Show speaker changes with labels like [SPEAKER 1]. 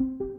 [SPEAKER 1] you.